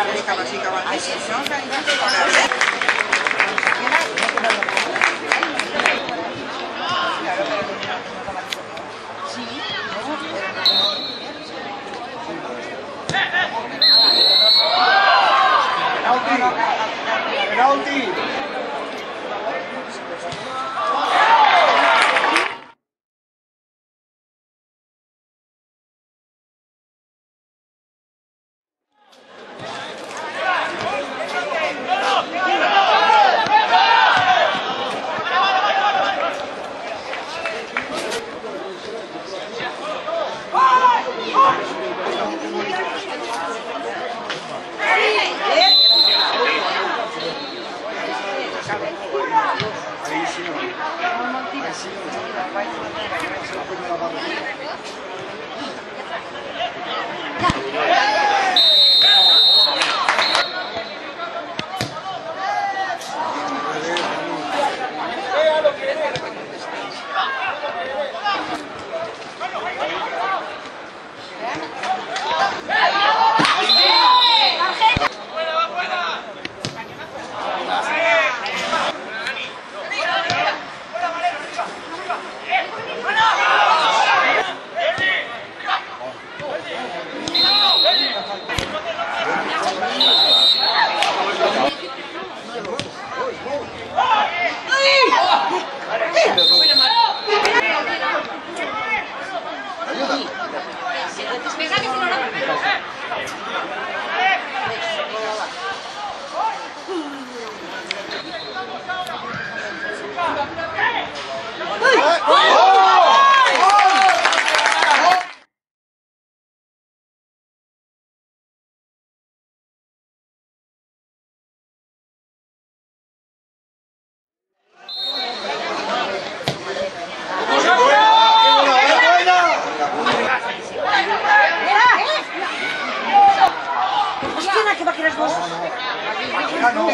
παραλίγη καβασί. Penalti! 林耀如 não.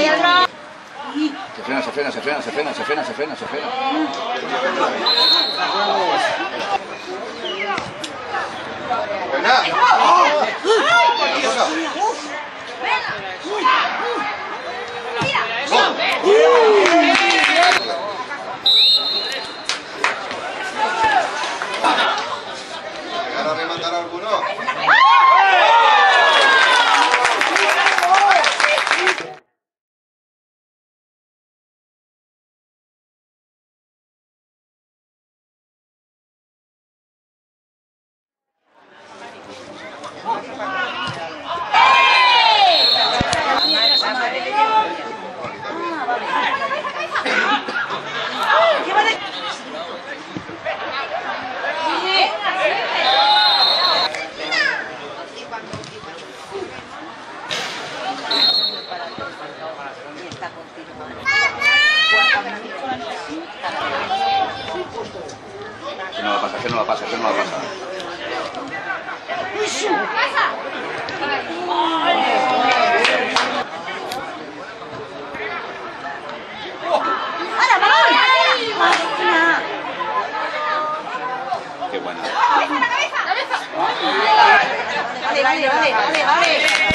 Se frena, se frena, se frena, se frena, se frena, se frena, se frena. Que no la pasa, que no la pasa, que no la pasa. ¡Ahora! ¡Máquina! Qué buena. Vale, vale, vale, vale, vale.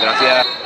Gracias.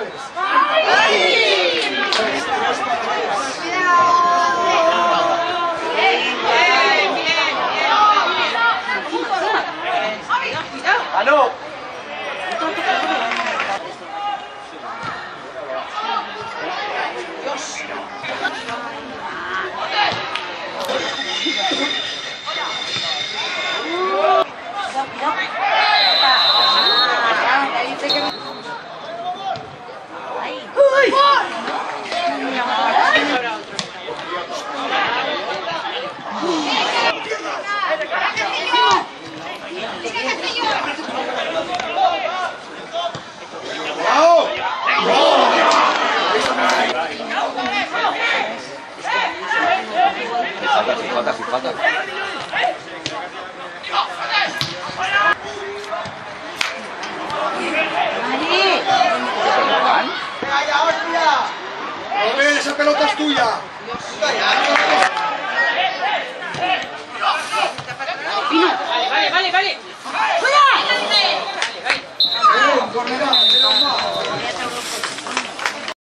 Chávez. ¡Ay! falta, sin falta. Esa pelota es tuya! ¡Vale, vale, vale! ¡Fuera! ¡Vale, vale!